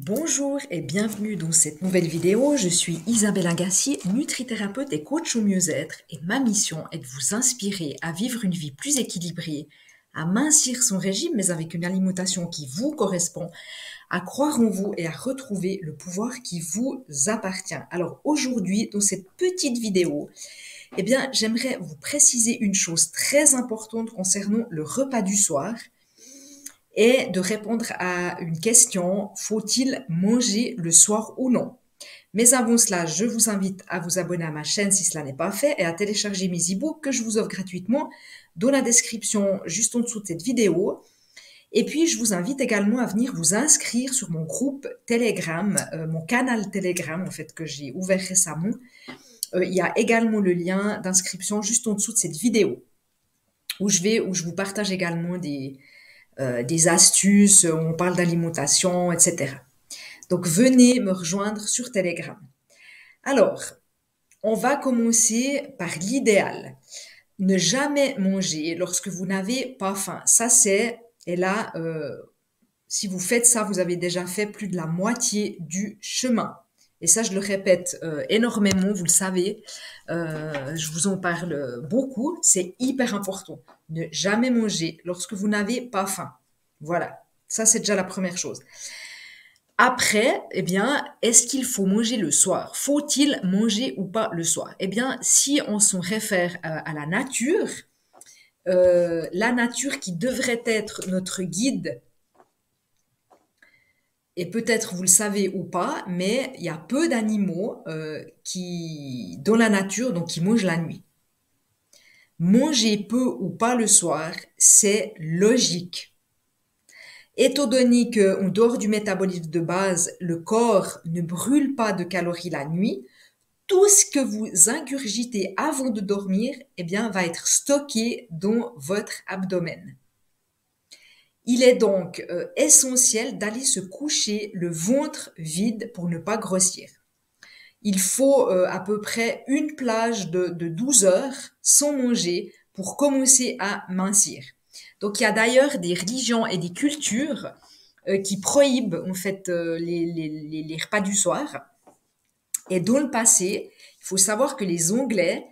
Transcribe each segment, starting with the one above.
Bonjour et bienvenue dans cette nouvelle vidéo. Je suis Isabelle Agassi, nutrithérapeute et coach au mieux-être et ma mission est de vous inspirer à vivre une vie plus équilibrée, à mincir son régime mais avec une alimentation qui vous correspond, à croire en vous et à retrouver le pouvoir qui vous appartient. Alors aujourd'hui, dans cette petite vidéo, eh bien, j'aimerais vous préciser une chose très importante concernant le repas du soir et de répondre à une question, faut-il manger le soir ou non? Mais avant cela, je vous invite à vous abonner à ma chaîne si cela n'est pas fait et à télécharger mes e-books que je vous offre gratuitement dans la description juste en dessous de cette vidéo. Et puis, je vous invite également à venir vous inscrire sur mon groupe Telegram, euh, mon canal Telegram, en fait, que j'ai ouvert récemment. Euh, il y a également le lien d'inscription juste en dessous de cette vidéo, où je vais, où je vous partage également des, euh, des astuces, on parle d'alimentation, etc. Donc venez me rejoindre sur Telegram. Alors, on va commencer par l'idéal. Ne jamais manger lorsque vous n'avez pas faim. Ça c'est, et là, euh, si vous faites ça, vous avez déjà fait plus de la moitié du chemin. Et ça, je le répète euh, énormément, vous le savez, euh, je vous en parle beaucoup, c'est hyper important. Ne jamais manger lorsque vous n'avez pas faim. Voilà, ça c'est déjà la première chose. Après, eh bien, est-ce qu'il faut manger le soir? Faut-il manger ou pas le soir? Eh bien, si on s'en réfère à, la nature, euh, la nature qui devrait être notre guide et peut-être vous le savez ou pas, mais il y a peu d'animaux euh, qui, dans la nature, donc qui mangent la nuit. Manger peu ou pas le soir, c'est logique. Étant donné qu'en dehors du métabolisme de base, le corps ne brûle pas de calories la nuit, tout ce que vous ingurgitez avant de dormir, eh bien, va être stocké dans votre abdomen. Il est donc euh, essentiel d'aller se coucher le ventre vide pour ne pas grossir. Il faut euh, à peu près une plage de, 12 heures sans manger pour commencer à mincir. Donc il y a d'ailleurs des religions et des cultures euh, qui prohibent en fait les, les, repas du soir. Et dans le passé, il faut savoir que les Anglais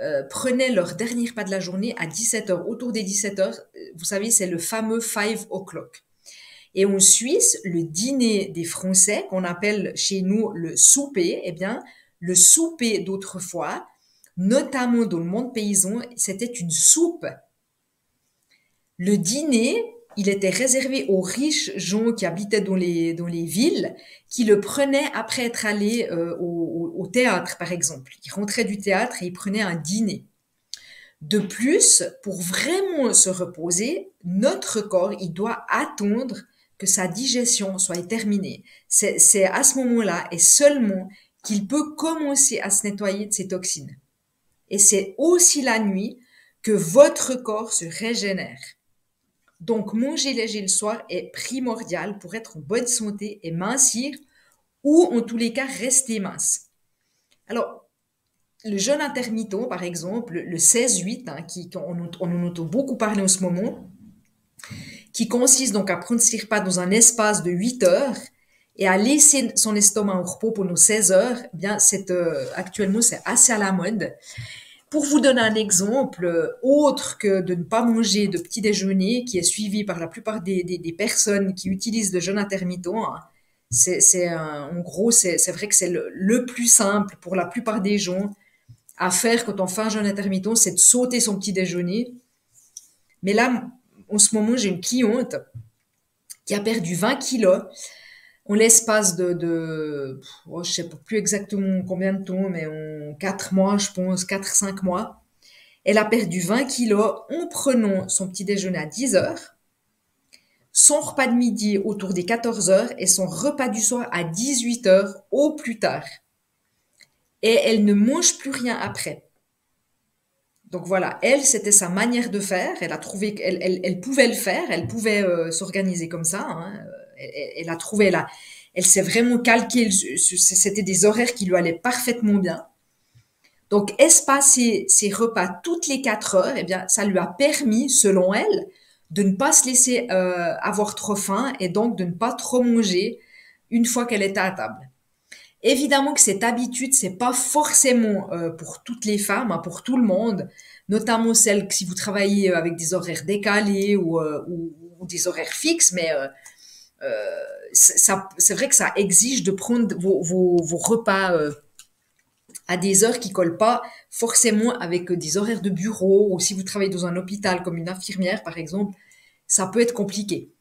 euh, prenaient leur dernier pas de la journée à 17h, autour des 17h. Vous savez, c'est le fameux 5 o'clock. Et en Suisse, le dîner des Français, qu'on appelle chez nous le souper, eh bien, le souper d'autrefois, notamment dans le monde paysan, c'était une soupe. Le dîner, il était réservé aux riches gens qui habitaient dans les, dans les villes, qui le prenaient après être allés euh, au, au, théâtre, par exemple. Ils rentraient du théâtre et ils prenaient un dîner. De plus, pour vraiment se reposer, notre corps, il doit attendre que sa digestion soit terminée. C'est à ce moment-là et seulement qu'il peut commencer à se nettoyer de ses toxines. Et c'est aussi la nuit que votre corps se régénère. Donc, manger léger le soir est primordial pour être en bonne santé et mincir, ou en tous les cas rester mince. Alors, le jeûne intermittent, par exemple, le 16-8, hein, qui, on, en entend beaucoup parler en ce moment, qui consiste donc à prendre ses repas dans un espace de 8 heures et à laisser son estomac en repos pendant 16 heures, eh bien, euh, actuellement, c'est assez à la mode. Pour vous donner un exemple, euh, autre que de ne pas manger de petit déjeuner, qui est suivi par la plupart des, personnes qui utilisent le jeûne intermittent, hein, c'est, en gros, c'est, vrai que c'est le, plus simple pour la plupart des gens à faire quand on fait un jeûne intermittent, c'est de sauter son petit déjeuner. Mais là, en ce moment, j'ai une cliente qui a perdu 20 kilos en l'espace de, de oh, je sais plus exactement combien de temps, mais en 4 mois, je pense, 4-5 mois, elle a perdu 20 kilos en prenant son petit déjeuner à 10 heures, son repas de midi autour des 14 heures et son repas du soir à 18 heures au plus tard. Et elle ne mange plus rien après. Donc voilà, elle, c'était sa manière de faire. Elle a trouvé qu'elle elle, pouvait le faire, elle pouvait euh, s'organiser comme ça. Hein elle, a trouvé là, elle s'est vraiment calquée, c'était des horaires qui lui allaient parfaitement bien. Donc, espacer ses repas toutes les quatre heures, eh bien, ça lui a permis, selon elle, de ne pas se laisser euh, avoir trop faim et donc de ne pas trop manger une fois qu'elle est à table. Évidemment que cette habitude, c'est pas forcément euh, pour toutes les femmes, hein, pour tout le monde, notamment celles que si vous travaillez avec des horaires décalés ou, euh, ou, des horaires fixes, mais euh, c'est vrai que ça exige de prendre vos, repas à des heures qui collent pas forcément avec des horaires de bureau ou si vous travaillez dans un hôpital comme une infirmière par exemple, ça peut être compliqué.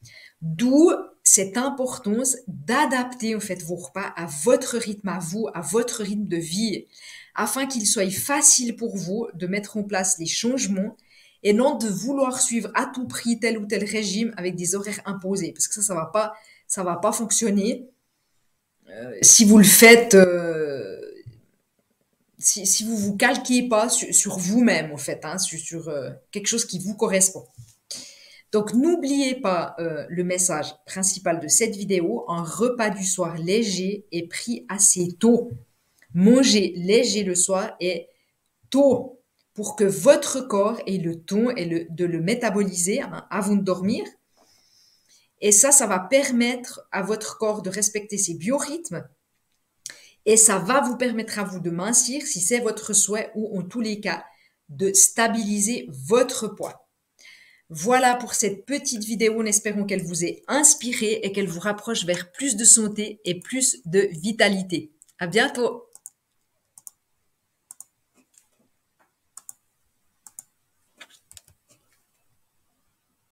D'où cette importance d'adapter en fait vos repas à votre rythme à vous, à votre rythme de vie, afin qu'il soit facile pour vous de mettre en place les changements et non de vouloir suivre à tout prix tel ou tel régime avec des horaires imposés, parce que ça, ça va pas, ça va pas fonctionner. Euh, si vous le faites, euh, si, vous vous calquez pas sur, vous-même en fait, hein, sur, euh, quelque chose qui vous correspond. Donc n'oubliez pas le message principal de cette vidéo, un repas du soir léger est pris assez tôt. Mangez léger le soir et tôt pour que votre corps ait le temps et de le métaboliser avant de dormir. Et ça, ça va permettre à votre corps de respecter ses biorhythmes et ça va vous permettre à vous de mincir si c'est votre souhait ou en tous les cas de stabiliser votre poids. Voilà pour cette petite vidéo. Nous espérons qu'elle vous ait inspiré et qu'elle vous rapproche vers plus de santé et plus de vitalité. À bientôt!